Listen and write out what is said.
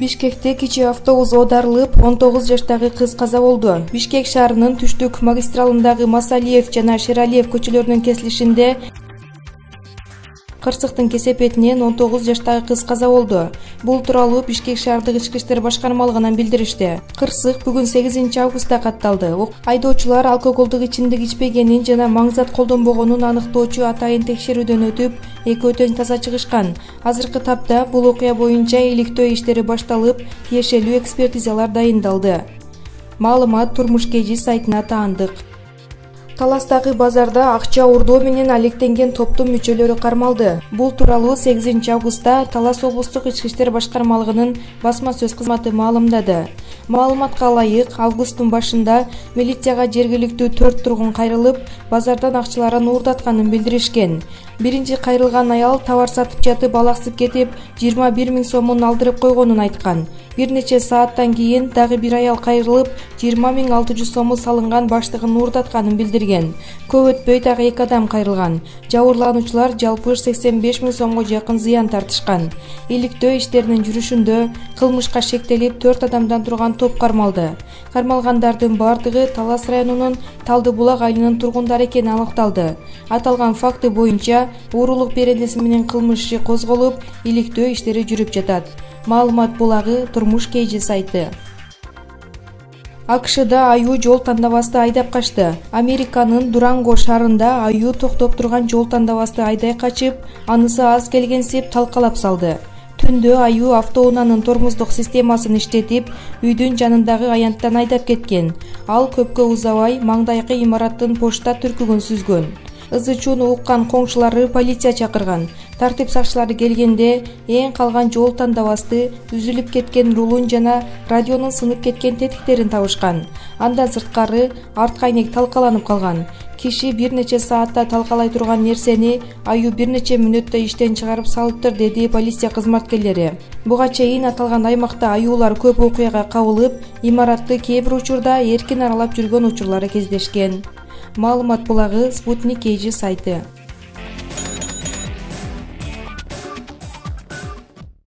бишкекте кичи автобус оодарылып он тогуз жаштагы кыз каза болду. Бишкек шаарынын түштүк магистралындагы масалиев жана шералиев көчөлөрүнүн кесилишинде кырсыктын кесепетинен он тогуз жаштагы кыз каза болду. Бул тууралуу бишкек шаардык ички иштер башкармалыгынан билдиришти. Кырсык бүгүн сегизинчи августта катталды. Айдоочулар алкоголдук ичимдик ичпегенин жана маң зат колдонбогонун аныктоочу атайын текшерүүдөн өтүп экөө тең таза чыгышкан. Азыркы тапта бул окуя боюнча иликтөө иштери башталып тиешелүү экспертизалар дайындалды. Маалымат турмуш kg сайтына таандык таластагы базарда акча уурдоо менен алектенген топтун мүчөлөрү кармалды. Бул тууралуу сегизинчи августта талас облустук ички иштер башкармалыгынын басма сөз кызматы маалымдады. Маалыматка ылайык августтун башында милицияга жергиликтүү төрт тургун кайрылып базардан акчаларын уурдатканын билдиришкен. Биринчи кайрылган аял товар сатып жатып алаксып кетип жыйырма бир миң сомун алдырып койгонун айткан бир нече сааттан кийин дагы бир аял кайрылып жыйырма миң алты жүз сому салынган баштыгын уурдатканын билдирген. Көп өтпөй дагы эки адам кайрылган. Жабырлануучулар жалпы сексен беш миң сомго жакын зыян тартышкан. Иликтөө иштеринин жүрүшүндө кылмышка шектелип төрт адамдан турган топ кармалды. Кармалгандардын баардыгы талас районунун талды булак айылынын тургундары экени аныкталды. Аталган факты боюнча уурулук беренеси менен кылмыш иши козголуп иликтөө иштери жүрүп жатат маалымат булагы турмуш kg сайты. Акшда аюу жол тандабасты айдап качты. Американын дуранго шаарында аюу токтоп турган жол тандабасты айдай качып анысы аз келгенсип талкалап салды. Түндө аюу автоунаанын тормоздук системасын иштетип үйдүн жанындагы аянттан айдап кеткен. Ал көпкө узабай маңдайкы имараттын почта түркүгүн сүзгөн. Ызы чууну уккан коңшулары полиция чакырган тартип сакчылары келгенде эң калган жол тандабасты үзүлүп кеткен рулун жана радионун сынып кеткен тетиктерин табышкан. Андан сырткары арткы айнек талкаланып калган. Киши бир нече саатта талкалай турган нерсени аюу бир нече мүнөттө иштен чыгарып салыптыр деди полиция кызматкерлери. Буга чейин аталган аймакта аюулар көп окуяга кабылып имаратты кээ бир учурда эркин аралап жүргөн учурлары кездешкен. Маалымат булагы спутник kg сайты